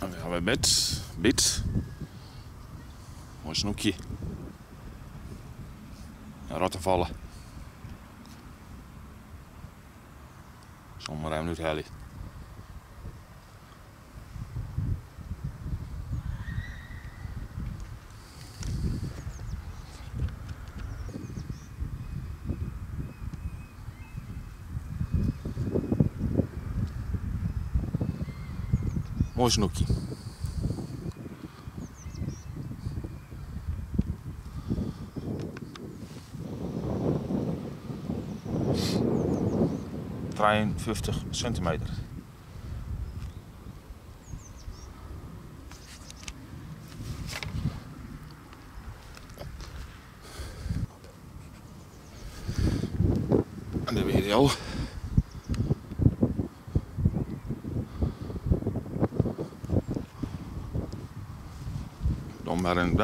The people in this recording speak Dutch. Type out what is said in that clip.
Dan gaan we bed. Bid. Mooi snoekje. En ratten vallen. Zomaar ruim nu heli. Mooi snoekje. Centimeter. En. Dan on met een